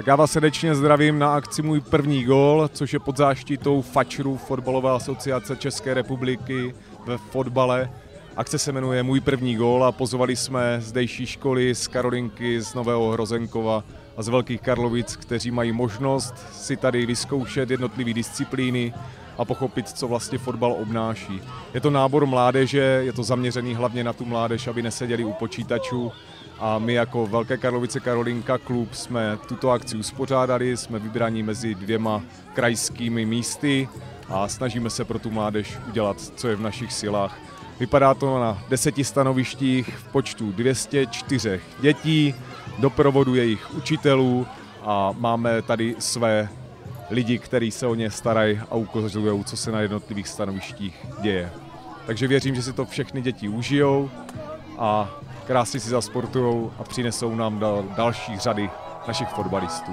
Tak já vás srdečně zdravím na akci Můj první gól, což je pod záštitou FAČRu, Fotbalové asociace České republiky ve fotbale. Akce se jmenuje Můj první gól a pozvali jsme zdejší školy z Karolinky, z Nového Hrozenkova a z Velkých Karlovic, kteří mají možnost si tady vyzkoušet jednotlivé disciplíny a pochopit, co vlastně fotbal obnáší. Je to nábor mládeže, je to zaměřený hlavně na tu mládež, aby neseděli u počítačů, a my jako Velké Karlovice Karolinka klub jsme tuto akci uspořádali, jsme vybraní mezi dvěma krajskými místy a snažíme se pro tu mládež udělat, co je v našich silách. Vypadá to na deseti stanovištích v počtu 204 dětí, doprovodu jejich učitelů a máme tady své lidi, kteří se o ně starají a ukazují, co se na jednotlivých stanovištích děje. Takže věřím, že si to všechny děti užijou a krásně si zasportují a přinesou nám do další řady našich fotbalistů.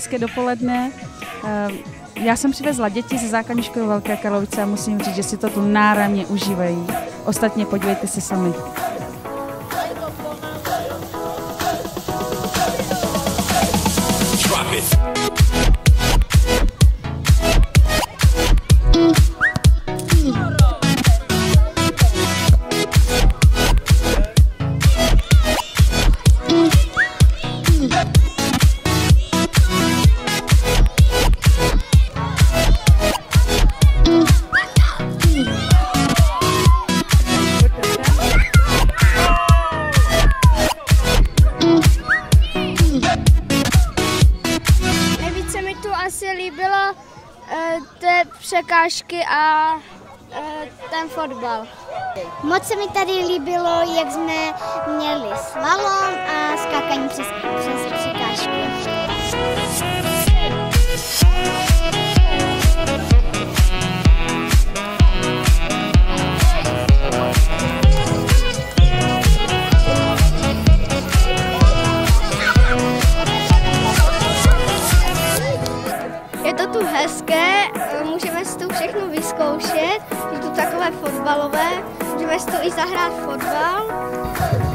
Hezké dopoledne. Eh, já jsem přivezla děti ze základní školy Velké Karlovice a musím říct, že si to tu náramně užívají. Ostatně podívejte se sami. Asi líbilo uh, ty překážky a uh, ten fotbal. Moc se mi tady líbilo, jak jsme měli slalom a skákání přes, přes překážky. Vyzkoušet, je to takové fotbalové, můžeme si to i zahrát fotbal